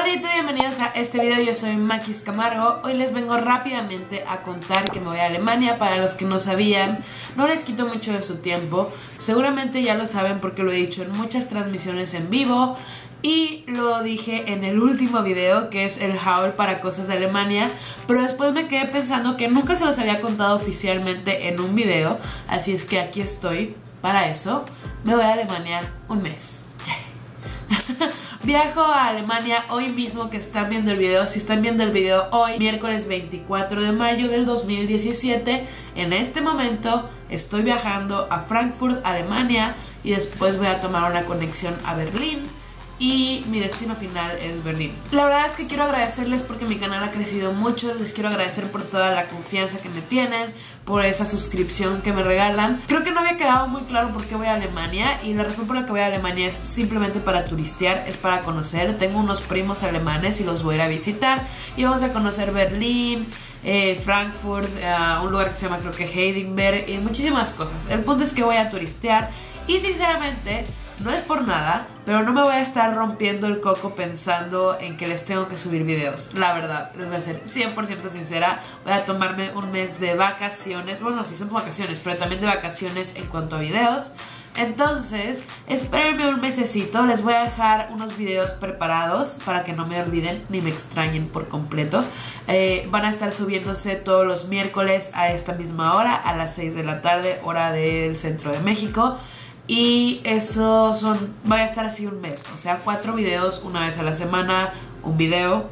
Hola bienvenidos a este video, yo soy Maquis Camargo. Hoy les vengo rápidamente a contar que me voy a Alemania. Para los que no sabían, no les quito mucho de su tiempo. Seguramente ya lo saben porque lo he dicho en muchas transmisiones en vivo. Y lo dije en el último video que es el haul para cosas de Alemania. Pero después me quedé pensando que nunca se los había contado oficialmente en un video. Así es que aquí estoy para eso. Me voy a Alemania un mes Viajo a Alemania hoy mismo que están viendo el video. Si están viendo el video hoy, miércoles 24 de mayo del 2017, en este momento estoy viajando a Frankfurt, Alemania, y después voy a tomar una conexión a Berlín y mi destino final es Berlín. La verdad es que quiero agradecerles porque mi canal ha crecido mucho, les quiero agradecer por toda la confianza que me tienen, por esa suscripción que me regalan. Creo que no había quedado muy claro por qué voy a Alemania y la razón por la que voy a Alemania es simplemente para turistear, es para conocer. Tengo unos primos alemanes y los voy a ir a visitar y vamos a conocer Berlín. Eh, Frankfurt, eh, un lugar que se llama creo que Heidelberg y muchísimas cosas. El punto es que voy a turistear y sinceramente no es por nada, pero no me voy a estar rompiendo el coco pensando en que les tengo que subir videos. La verdad, les voy a ser 100% sincera. Voy a tomarme un mes de vacaciones. Bueno, sí son vacaciones, pero también de vacaciones en cuanto a videos. Entonces, espérenme un mesecito, les voy a dejar unos videos preparados para que no me olviden ni me extrañen por completo. Eh, van a estar subiéndose todos los miércoles a esta misma hora, a las 6 de la tarde, hora del centro de México. Y eso son, va a estar así un mes, o sea, cuatro videos una vez a la semana, un video,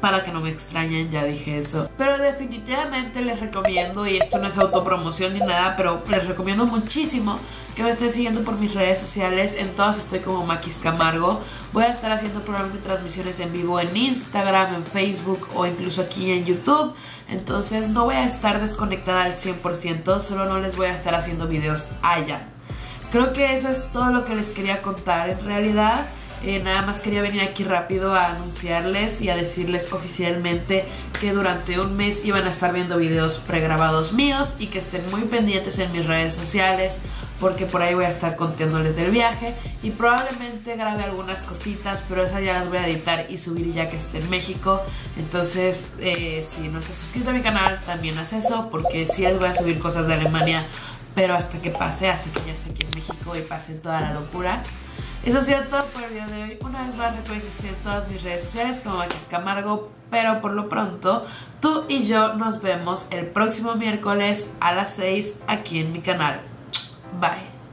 para que no me extrañen, ya dije eso. Pero definitivamente les recomiendo, y esto no es autopromoción ni nada, pero les recomiendo muchísimo que me estén siguiendo por mis redes sociales. En todas estoy como Maquis Camargo. Voy a estar haciendo probablemente transmisiones en vivo en Instagram, en Facebook o incluso aquí en YouTube. Entonces no voy a estar desconectada al 100%, solo no les voy a estar haciendo videos allá. Creo que eso es todo lo que les quería contar en realidad. Eh, nada más quería venir aquí rápido a anunciarles y a decirles oficialmente que durante un mes iban a estar viendo videos pregrabados míos y que estén muy pendientes en mis redes sociales porque por ahí voy a estar contándoles del viaje y probablemente grabe algunas cositas, pero esas ya las voy a editar y subir ya que esté en México. Entonces, eh, si no estás suscrito a mi canal, también haz eso porque sí les voy a subir cosas de Alemania pero hasta que pase, hasta que ya esté aquí en México y pase toda la locura. Eso ha sido todo por el video de hoy. Una vez más recuerden que estoy en todas mis redes sociales como Maquis Camargo, pero por lo pronto tú y yo nos vemos el próximo miércoles a las 6 aquí en mi canal.